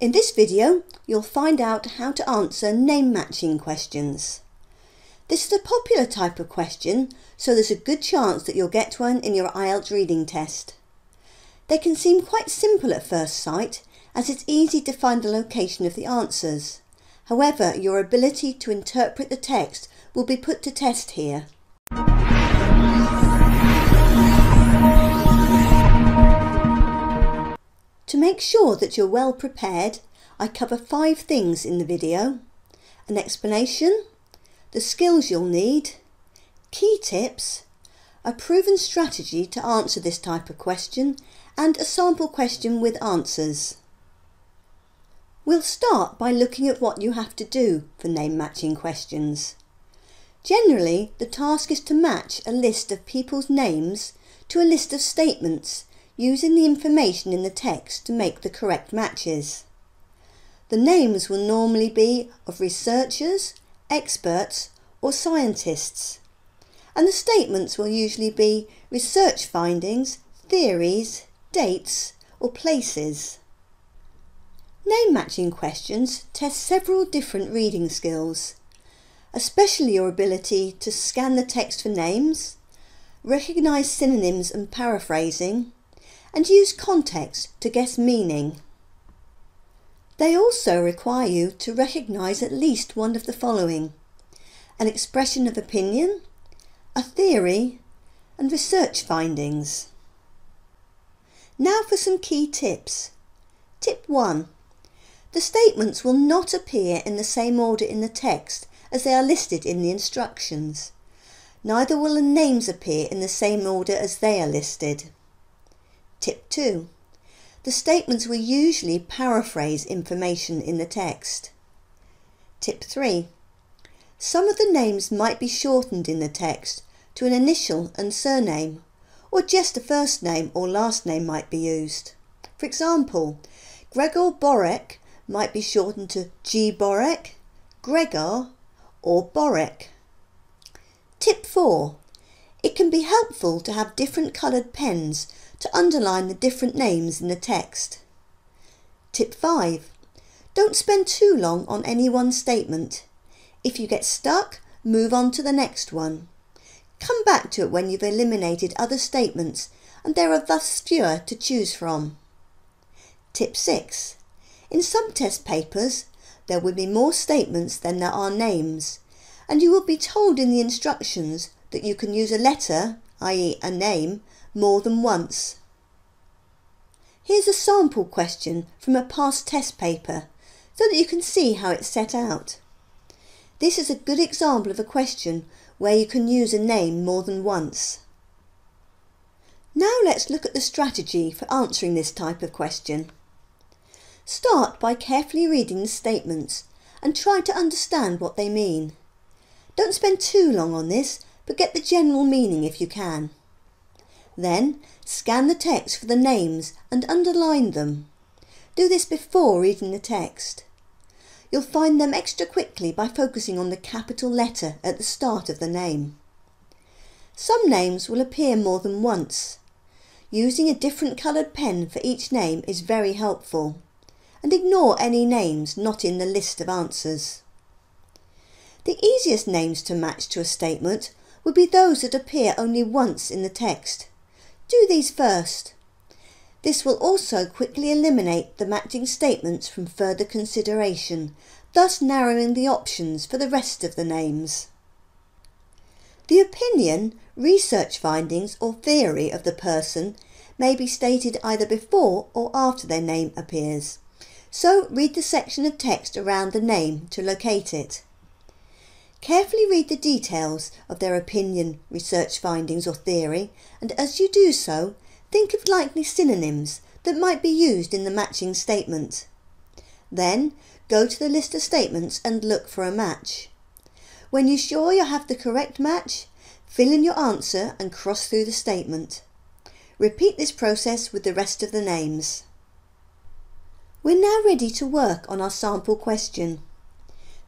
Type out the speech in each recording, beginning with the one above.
In this video, you'll find out how to answer name matching questions. This is a popular type of question, so there's a good chance that you'll get one in your IELTS reading test. They can seem quite simple at first sight, as it's easy to find the location of the answers. However, your ability to interpret the text will be put to test here. To make sure that you're well prepared, I cover five things in the video. An explanation, the skills you'll need, key tips, a proven strategy to answer this type of question, and a sample question with answers. We'll start by looking at what you have to do for name matching questions. Generally, the task is to match a list of people's names to a list of statements using the information in the text to make the correct matches. The names will normally be of researchers, experts or scientists. And the statements will usually be research findings, theories, dates or places. Name matching questions test several different reading skills, especially your ability to scan the text for names, recognise synonyms and paraphrasing, and use context to guess meaning. They also require you to recognise at least one of the following an expression of opinion, a theory, and research findings. Now for some key tips. Tip 1. The statements will not appear in the same order in the text as they are listed in the instructions. Neither will the names appear in the same order as they are listed. Tip 2. The statements will usually paraphrase information in the text. Tip 3. Some of the names might be shortened in the text to an initial and surname, or just a first name or last name might be used. For example, Gregor Borek might be shortened to G. Borek, Gregor, or Borek. Tip 4. It can be helpful to have different coloured pens to underline the different names in the text. Tip 5. Don't spend too long on any one statement. If you get stuck, move on to the next one. Come back to it when you've eliminated other statements and there are thus fewer to choose from. Tip 6. In some test papers, there will be more statements than there are names, and you will be told in the instructions that you can use a letter, i.e. a name, more than once. Here's a sample question from a past test paper so that you can see how it's set out. This is a good example of a question where you can use a name more than once. Now let's look at the strategy for answering this type of question. Start by carefully reading the statements and try to understand what they mean. Don't spend too long on this, but get the general meaning if you can. Then scan the text for the names and underline them. Do this before reading the text. You'll find them extra quickly by focusing on the capital letter at the start of the name. Some names will appear more than once. Using a different coloured pen for each name is very helpful. And ignore any names not in the list of answers. The easiest names to match to a statement would be those that appear only once in the text. Do these first. This will also quickly eliminate the matching statements from further consideration, thus narrowing the options for the rest of the names. The opinion, research findings or theory of the person may be stated either before or after their name appears, so read the section of text around the name to locate it. Carefully read the details of their opinion, research findings or theory and as you do so, think of likely synonyms that might be used in the matching statement. Then go to the list of statements and look for a match. When you're sure you have the correct match, fill in your answer and cross through the statement. Repeat this process with the rest of the names. We're now ready to work on our sample question.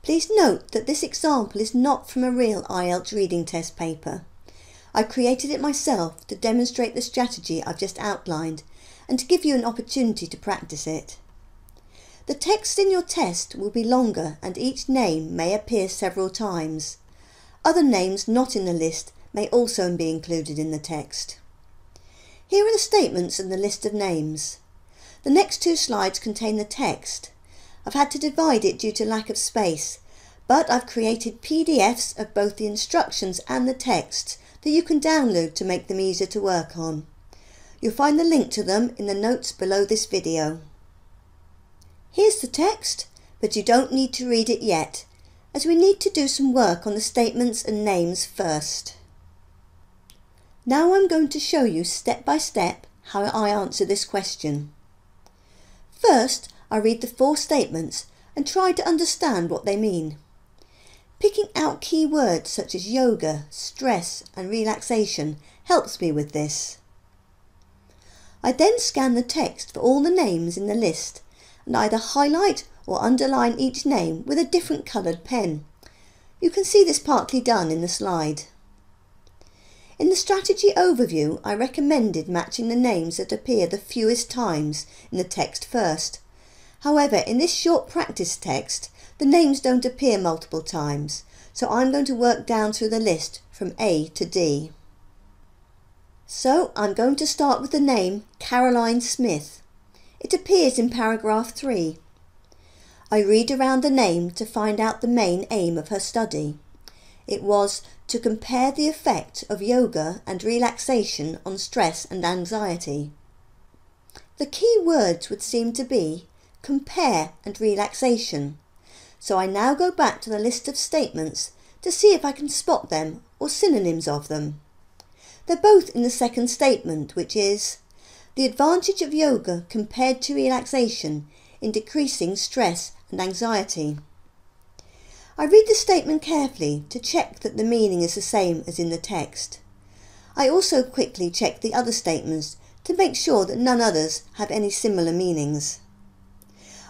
Please note that this example is not from a real IELTS reading test paper. I created it myself to demonstrate the strategy I've just outlined and to give you an opportunity to practice it. The text in your test will be longer and each name may appear several times. Other names not in the list may also be included in the text. Here are the statements and the list of names. The next two slides contain the text. I've had to divide it due to lack of space, but I've created PDFs of both the instructions and the texts that you can download to make them easier to work on. You'll find the link to them in the notes below this video. Here's the text, but you don't need to read it yet, as we need to do some work on the statements and names first. Now I'm going to show you step by step how I answer this question. First, I read the four statements and try to understand what they mean. Picking out key words such as yoga, stress and relaxation helps me with this. I then scan the text for all the names in the list and either highlight or underline each name with a different coloured pen. You can see this partly done in the slide. In the strategy overview, I recommended matching the names that appear the fewest times in the text first. However, in this short practice text, the names don't appear multiple times, so I'm going to work down through the list from A to D. So I'm going to start with the name Caroline Smith. It appears in paragraph 3. I read around the name to find out the main aim of her study. It was to compare the effect of yoga and relaxation on stress and anxiety. The key words would seem to be compare and relaxation. So I now go back to the list of statements to see if I can spot them or synonyms of them. They're both in the second statement, which is the advantage of yoga compared to relaxation in decreasing stress and anxiety. I read the statement carefully to check that the meaning is the same as in the text. I also quickly check the other statements to make sure that none others have any similar meanings.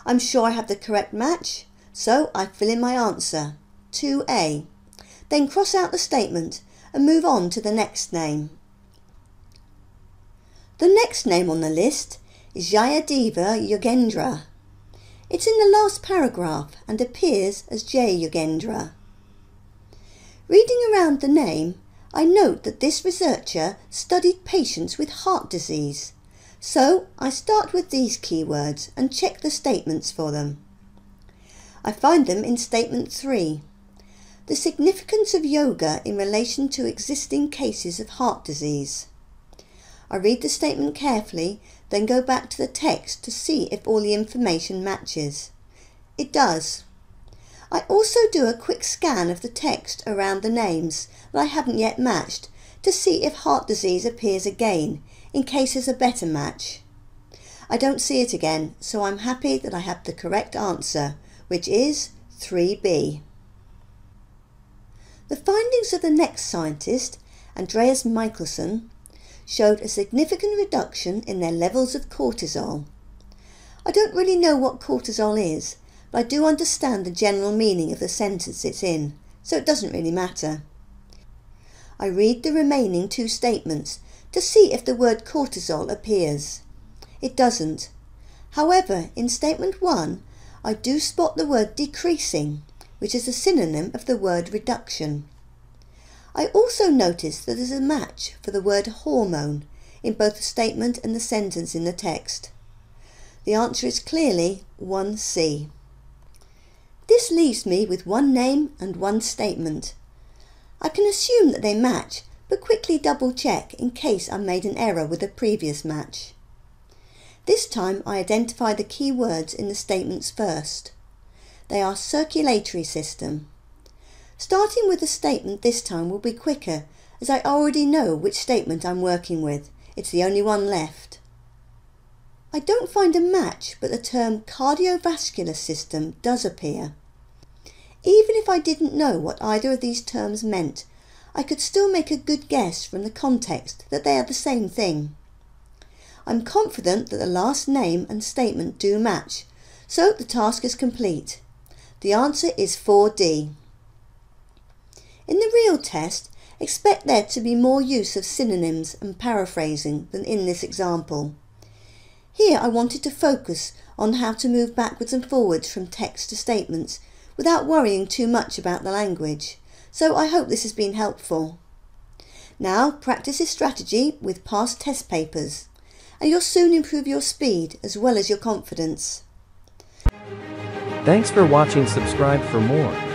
I'm sure I have the correct match, so I fill in my answer, 2A. Then cross out the statement and move on to the next name. The next name on the list is Jayadeva Yogendra. It's in the last paragraph and appears as J Yogendra. Reading around the name, I note that this researcher studied patients with heart disease. So I start with these keywords and check the statements for them. I find them in statement 3. The significance of yoga in relation to existing cases of heart disease. I read the statement carefully, then go back to the text to see if all the information matches. It does. I also do a quick scan of the text around the names that I haven't yet matched to see if heart disease appears again in case there's a better match. I don't see it again, so I'm happy that I have the correct answer, which is 3B. The findings of the next scientist, Andreas Michalsen, showed a significant reduction in their levels of cortisol. I don't really know what cortisol is, but I do understand the general meaning of the sentence it's in, so it doesn't really matter. I read the remaining two statements to see if the word cortisol appears. It doesn't. However, in statement 1, I do spot the word decreasing, which is a synonym of the word reduction. I also notice that there's a match for the word hormone in both the statement and the sentence in the text. The answer is clearly 1C. This leaves me with one name and one statement. I can assume that they match, but quickly double check in case I made an error with a previous match. This time I identify the key words in the statements first. They are circulatory system. Starting with the statement this time will be quicker as I already know which statement I'm working with. It's the only one left. I don't find a match but the term cardiovascular system does appear. Even if I didn't know what either of these terms meant, I could still make a good guess from the context that they are the same thing. I'm confident that the last name and statement do match, so the task is complete. The answer is 4D. In the real test, expect there to be more use of synonyms and paraphrasing than in this example. Here I wanted to focus on how to move backwards and forwards from text to statements without worrying too much about the language. So I hope this has been helpful. Now practice this strategy with past test papers and you'll soon improve your speed as well as your confidence. Thanks for watching subscribe for more.